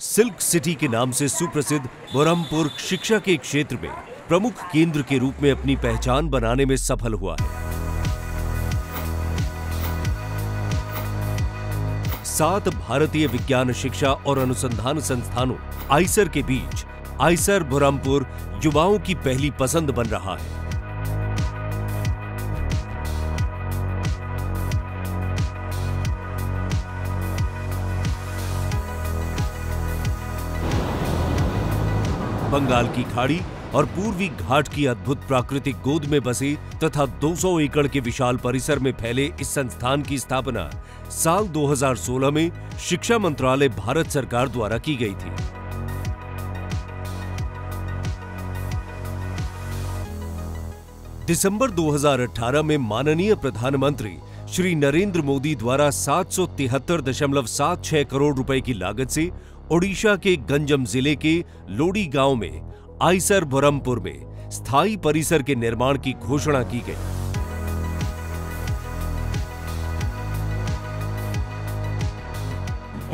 Silk city के नाम से सुप्रसिद्ध बरहमपुर शिक्षा के क्षेत्र में प्रमुख केंद्र के रूप में अपनी पहचान बनाने में सफल हुआ है। सात भारतीय विज्ञान, शिक्षा और अनुसंधान संस्थानों आइसर के बीच आइसर बुरहामपुर युवाओं की पहली पसंद बन रहा है। बंगाल की खाड़ी और पूर्वी घाट की अद्भुत प्राकृतिक गोद में बसे तथा 200 एकड़ के विशाल परिसर में फैले इस संस्थान की स्थापना साल 2016 में शिक्षा मंत्रालय भारत सरकार द्वारा की गई थी। दिसंबर 2018 में माननीय प्रधानमंत्री श्री नरेंद्र मोदी द्वारा सात करोड़ रुपए की लागत से ओडिशा के गंजम ज़िले के लोडी गाँव में आइसर बुरमपुर में स्थायी परिसर के निर्माण की घोषणा की गई।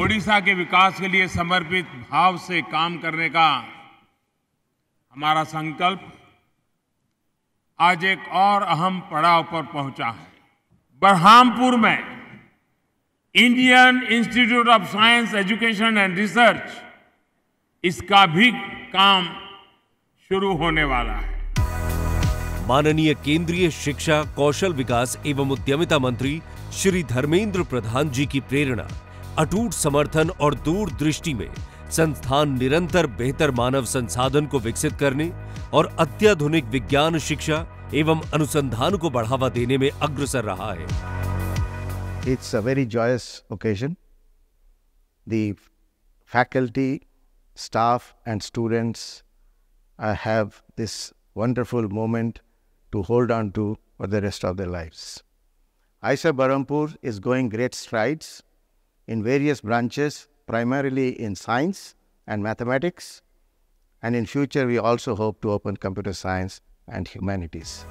ओडिशा के विकास के लिए समर्पित भाव से काम करने का हमारा संकल्प आज एक और अहम पड़ाव पर पहुँचा है। बरहामपुर में Indian Institute of Science Education and Research इसका भी काम शुरू होने वाला है। माननीय केंद्रीय शिक्षा, कौशल विकास एवं उद्यमिता मंत्री श्री धर्मेंद्र प्रधान जी की प्रेरणा, अटूट समर्थन और दूरदृष्टि में संस्थान निरंतर बेहतर मानव संसाधन को विकसित करने और अत्याधुनिक विज्ञान, शिक्षा एवं अनुसंधान को बढ़ावा देने में अग्रसर रहा है। It's a very joyous occasion. The faculty, staff, and students uh, have this wonderful moment to hold on to for the rest of their lives. ISA Barampur is going great strides in various branches, primarily in science and mathematics. And in future, we also hope to open computer science and humanities.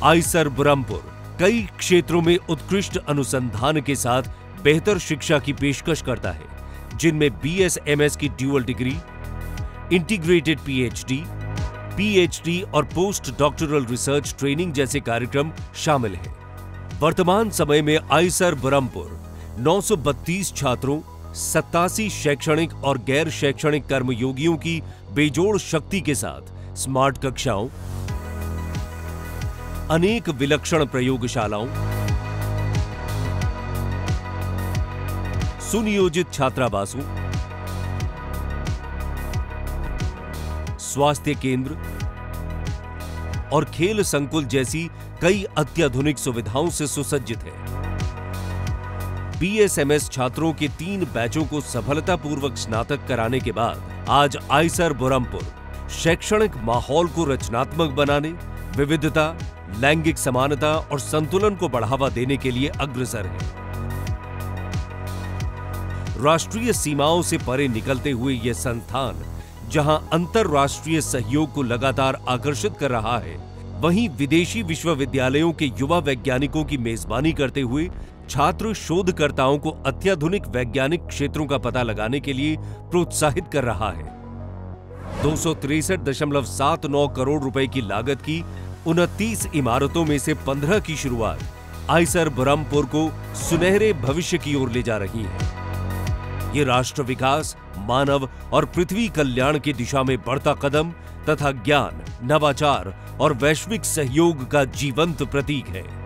ISAR Burampur कई क्षेत्रों में उत्कृष्ट अनुसंधान के साथ बेहतर शिक्षा की पेशकश करता है, जिनमें बीएसएमएस की dual degree integrated PhD PhD और पोस्ट डॉक्टरल रिसर्च ट्रेनिंग जैसे कार्यक्रम शामिल हैं। वर्तमान समय में आइसर बुरमपुर 932 छात्रों, सत्तासी शैक्षणिक और गैर शैक्षणिक कर्मयोगियों की बेजोड़ शक्ति के साथ स्मार्ट कक्षाओं अनेक विलक्षण प्रयोगशालाओं, सुनियोजित छात्रावासों, स्वास्थ्य केंद्र और खेल संकुल जैसी कई अत्याधुनिक सुविधाओं से सुसज्जित है। बीएसएमएस छात्रों के तीन बैचों को सफलतापूर्वक स्नातक कराने के बाद आज आईसर बुरमपुर शैक्षणिक माहौल को रचनात्मक बनाने, विविधता लैंगिक समानता और संतुलन को बढ़ावा देने के लिए अग्रसर है। राष्ट्रीय सीमाओं से परे निकलते हुए यह संस्थान, जहाँ अंतरराष्ट्रीय सहयोग को लगातार आकर्षित कर रहा है, वहीं विदेशी विश्वविद्यालयों के युवा वैज्ञानिकों की मेजबानी करते हुए छात्र शोधकर्ताओं को अत्याधुनिक वैज्ञानिक क्षेत्रों का पता लगाने के लिए प्रोत्साहित कर रहा है। दो करोड़ रुपए की लागत की उनतीस इमारतों में से पंद्रह की शुरुआत आइसर ब्रह्मपुर को सुनहरे भविष्य की ओर ले जा रही है। ये राष्ट्र विकास, मानव और पृथ्वी कल्याण की दिशा में बढ़ता कदम तथा ज्ञान, नवाचार और वैश्विक सहयोग का जीवंत प्रतीक है।